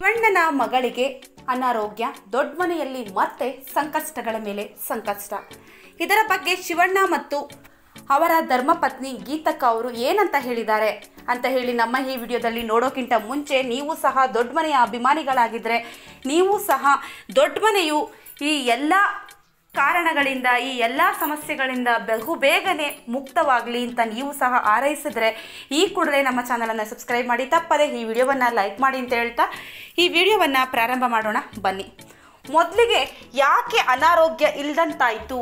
ಶಿವಣ್ಣನ ಮಗಳಿಗೆ ಅನಾರೋಗ್ಯ ದೊಡ್ಡ ಮನೆಯಲ್ಲಿ ಮತ್ತೆ ಸಂಕಷ್ಟಗಳ ಮೇಲೆ ಸಂಕಷ್ಟ. ಇದರ ಬಗ್ಗೆ ಶಿವಣ್ಣ ಮತ್ತು ಅವರ ಧರ್ಮಪತ್ನಿ ಗೀತಕ್ಕ ಅವರು ಏನಂತ ಹೇಳಿದ್ದಾರೆ ಅಂತ ಹೇಳಿ ನಮ್ಮ ಈ ವಿಡಿಯೋದಲ್ಲಿ ನೋಡೋಕ್ಕಿಂತ ಮುಂಚೆ ನೀವು ಸಹ ದೊಡ್ಡ ಮನೆಯ ಅಭಿಮಾನಿಗಳಾಗಿದ್ದರೆ ನೀವು ಸಹ ದೊಡ್ಡ ಮನೆಯು ಈ ಎಲ್ಲ ಕಾರಣಗಳಿಂದ, ಈ ಎಲ್ಲ ಸಮಸ್ಯೆಗಳಿಂದ ಬಹು ಬೇಗನೆ ಮುಕ್ತವಾಗಲಿ ಅಂತ ನೀವು ಸಹ ಆರೈಸಿದ್ರೆ ಈ ಕೂಡಲೇ ನಮ್ಮ ಚಾನಲನ್ನು ಸಬ್ಸ್ಕ್ರೈಬ್ ಮಾಡಿ, ತಪ್ಪದೆ ಈ ವಿಡಿಯೋವನ್ನು ಲೈಕ್ ಮಾಡಿ ಅಂತ ಹೇಳ್ತಾ, ಈ ವಿಡಿಯೋವನ್ನು ಪ್ರಾರಂಭ ಮಾಡೋಣ ಬನ್ನಿ. ಮೊದಲಿಗೆ ಯಾಕೆ ಅನಾರೋಗ್ಯ ಇಲ್ದಂತಾಯಿತು?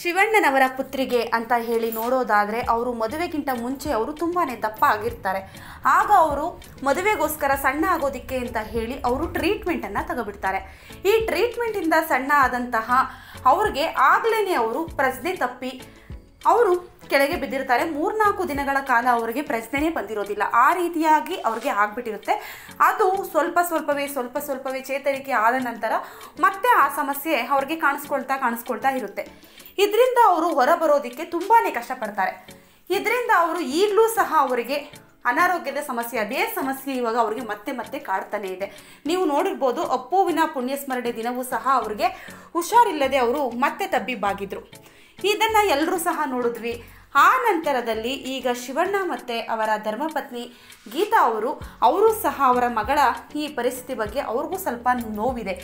ಶಿವಣ್ಣನವರ ಪುತ್ರಿಗೆ ಅಂತ ಹೇಳಿ ನೋಡೋದಾದರೆ ಅವರು ಮದುವೆಗಿಂತ ಮುಂಚೆ ಅವರು ತುಂಬಾ ದಪ್ಪ ಆಗಿರ್ತಾರೆ ಆಗ ಅವರು ಮದುವೆಗೋಸ್ಕರ ಸಣ್ಣ ಆಗೋದಿಕ್ಕೆ ಅಂತ ಹೇಳಿ ಅವರು ಟ್ರೀಟ್ಮೆಂಟನ್ನು ತಗೋಬಿಡ್ತಾರೆ. ಈ ಟ್ರೀಟ್ಮೆಂಟಿಂದ ಸಣ್ಣ ಆದಂತಹ ಅವ್ರಿಗೆ ಆಗಲೇ ಅವರು ಪ್ರಜ್ಞೆ ತಪ್ಪಿ ಅವರು ಕೆಳಗೆ ಬಿದ್ದಿರ್ತಾರೆ ಮೂರ್ನಾಲ್ಕು ದಿನಗಳ ಕಾಲ ಅವರಿಗೆ ಪ್ರಶ್ನೆನೇ ಬಂದಿರೋದಿಲ್ಲ. ಆ ರೀತಿಯಾಗಿ ಅವ್ರಿಗೆ ಆಗ್ಬಿಟ್ಟಿರುತ್ತೆ. ಅದು ಸ್ವಲ್ಪ ಸ್ವಲ್ಪವೇ ಸ್ವಲ್ಪ ಸ್ವಲ್ಪವೇ ಚೇತರಿಕೆ ಆದ ನಂತರ ಮತ್ತೆ ಆ ಸಮಸ್ಯೆ ಅವ್ರಿಗೆ ಕಾಣಿಸ್ಕೊಳ್ತಾ ಕಾಣಿಸ್ಕೊಳ್ತಾ ಇರುತ್ತೆ. ಇದರಿಂದ ಅವರು ಹೊರಬರೋದಕ್ಕೆ ತುಂಬಾ ಕಷ್ಟಪಡ್ತಾರೆ. ಇದರಿಂದ ಅವರು ಈಗಲೂ ಸಹ ಅವರಿಗೆ ಅನಾರೋಗ್ಯದ ಸಮಸ್ಯೆ, ಅದೇ ಸಮಸ್ಯೆ ಇವಾಗ ಅವ್ರಿಗೆ ಮತ್ತೆ ಮತ್ತೆ ಕಾಡ್ತಾನೆ ಇದೆ. ನೀವು ನೋಡಿರ್ಬೋದು ಅಪ್ಪುವಿನ ಪುಣ್ಯಸ್ಮರಣೆ ದಿನವೂ ಸಹ ಅವರಿಗೆ ಹುಷಾರಿಲ್ಲದೆ ಅವರು ಮತ್ತೆ ತಬ್ಬಿಬ್ಬಾಗಿದ್ರು. ಇದನ್ನು ಎಲ್ಲರೂ ಸಹ ನೋಡಿದ್ವಿ. ಆ ನಂತರದಲ್ಲಿ ಈಗ ಶಿವಣ್ಣ ಮತ್ತು ಅವರ ಧರ್ಮಪತ್ನಿ ಗೀತಾ ಅವರು ಅವರು ಸಹ ಅವರ ಮಗಳ ಈ ಪರಿಸ್ಥಿತಿ ಬಗ್ಗೆ ಅವ್ರಿಗೂ ಸ್ವಲ್ಪ ನೋವಿದೆ.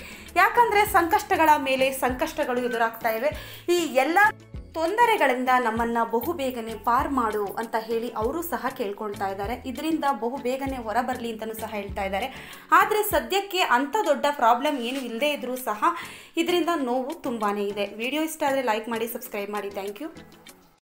ಯಾಕಂದರೆ ಸಂಕಷ್ಟಗಳ ಮೇಲೆ ಸಂಕಷ್ಟಗಳು ಎದುರಾಗ್ತಾ ಇವೆ. ಈ ಎಲ್ಲ ತೊಂದರೆಗಳಿಂದ ನಮ್ಮನ್ನು ಬಹು ಬೇಗನೆ ಪಾರ್ ಮಾಡು ಅಂತ ಹೇಳಿ ಅವರು ಸಹ ಕೇಳ್ಕೊಳ್ತಾ ಇದ್ದಾರೆ. ಇದರಿಂದ ಬಹು ಬೇಗನೆ ಹೊರಬರಲಿ ಅಂತಲೂ ಸಹ ಹೇಳ್ತಾ ಇದ್ದಾರೆ. ಆದರೆ ಸದ್ಯಕ್ಕೆ ಅಂಥ ದೊಡ್ಡ ಪ್ರಾಬ್ಲಮ್ ಏನು ಇಲ್ಲದೇ ಇದ್ದರೂ ಸಹ ಇದರಿಂದ ನೋವು ತುಂಬಾ ಇದೆ. ವಿಡಿಯೋ ಇಷ್ಟ ಆದರೆ ಲೈಕ್ ಮಾಡಿ, ಸಬ್ಸ್ಕ್ರೈಬ್ ಮಾಡಿ. Thank you.